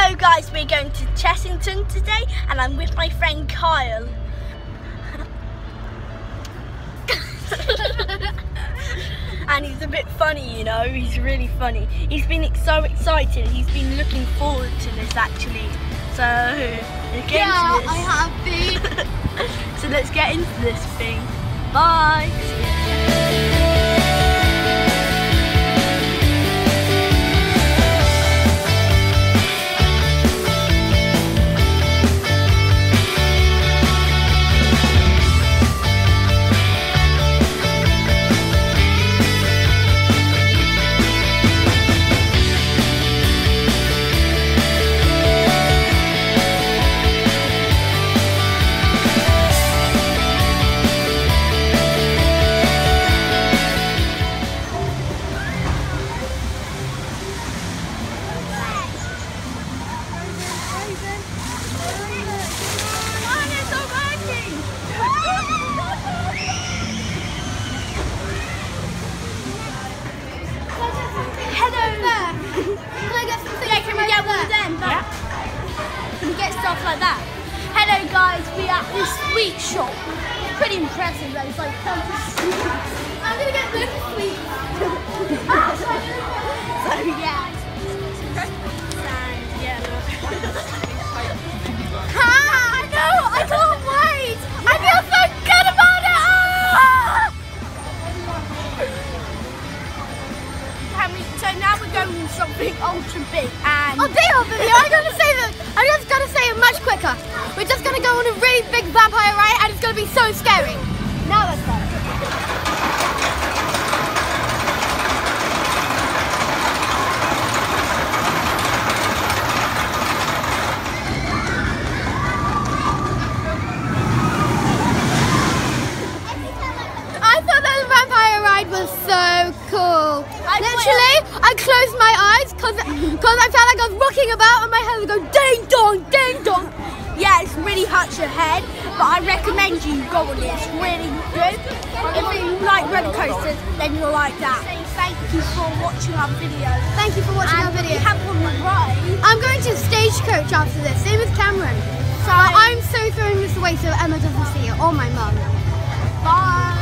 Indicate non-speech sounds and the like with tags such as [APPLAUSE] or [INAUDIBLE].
Hello guys, we're going to Chessington today and I'm with my friend Kyle. [LAUGHS] and he's a bit funny, you know, he's really funny. He's been so excited, he's been looking forward to this actually. So, let's get yeah, into this. I have been. [LAUGHS] so let's get into this thing. Bye! Yeah. And get stuff like that. Hello guys, we are at this sweet shop. Pretty impressive though, it's like I'm gonna get this sweet. [LAUGHS] So yeah. We're going to something ultra big and Oh, deal video. I'm gonna say that. I'm just gonna say it much quicker. We're just gonna go on a really big vampire ride, and it's gonna be so scary. Now let's go. I thought that the vampire ride was so cool. I Literally, I closed my eyes because I felt like I was rocking about and my head would go ding dong, ding dong. yeah, it's really hurts your head, but I recommend you go on it. It's really good. If you like roller coasters, then you'll like that. Thank you for watching our video. Thank you for watching And our video. we have on the ride. I'm going to stagecoach after this, same with Cameron. So I'm so throwing this away so Emma doesn't see it, or my mum. Bye.